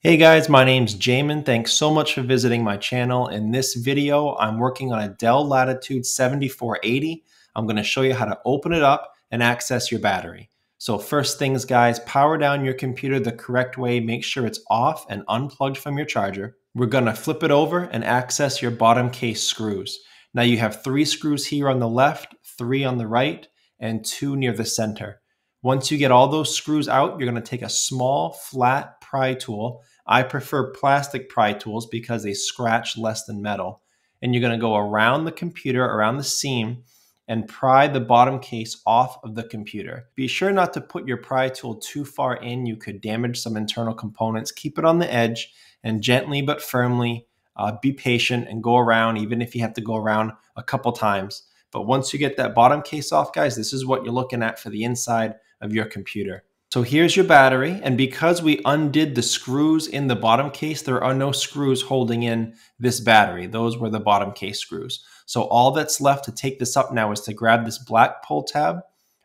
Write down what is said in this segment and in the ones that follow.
Hey guys, my name's Jamin. Thanks so much for visiting my channel. In this video, I'm working on a Dell Latitude 7480. I'm gonna show you how to open it up and access your battery. So first things guys, power down your computer the correct way. Make sure it's off and unplugged from your charger. We're gonna flip it over and access your bottom case screws. Now you have three screws here on the left, three on the right, and two near the center. Once you get all those screws out, you're gonna take a small flat pry tool. I prefer plastic pry tools because they scratch less than metal. And you're gonna go around the computer, around the seam, and pry the bottom case off of the computer. Be sure not to put your pry tool too far in. You could damage some internal components. Keep it on the edge and gently but firmly uh, be patient and go around, even if you have to go around a couple times. But once you get that bottom case off, guys, this is what you're looking at for the inside of your computer. So here's your battery. And because we undid the screws in the bottom case, there are no screws holding in this battery. Those were the bottom case screws. So all that's left to take this up now is to grab this black pull tab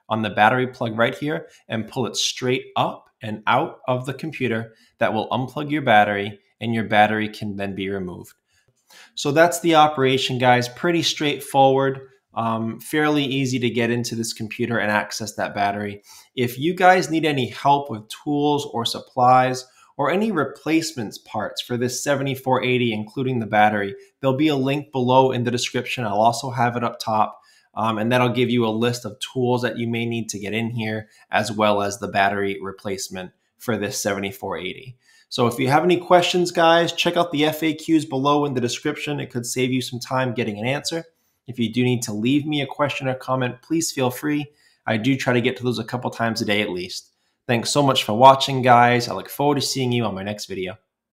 on the battery plug right here and pull it straight up and out of the computer. That will unplug your battery and your battery can then be removed. So that's the operation, guys. Pretty straightforward. Um, fairly easy to get into this computer and access that battery. If you guys need any help with tools or supplies or any replacements parts for this 7480, including the battery, there'll be a link below in the description. I'll also have it up top. Um, and that'll give you a list of tools that you may need to get in here, as well as the battery replacement for this 7480. So if you have any questions, guys, check out the FAQs below in the description. It could save you some time getting an answer. If you do need to leave me a question or comment, please feel free. I do try to get to those a couple times a day at least. Thanks so much for watching, guys. I look forward to seeing you on my next video.